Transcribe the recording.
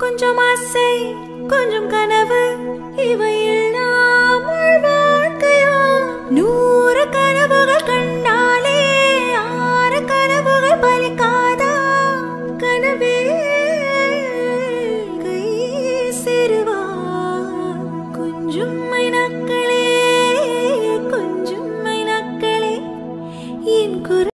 கொஞ்சம் ஆசை கொஞ்சம் கனவு இவையில் நாம் வாழ்க்கையா? நூறு கனவுகள் கண்டாலே ஆறு கனவுகள் பலிக்காதா கனவே கை சிறுவா கொஞ்சம் மைனக்களே கொஞ்சம் மைனக்களே என் குரல்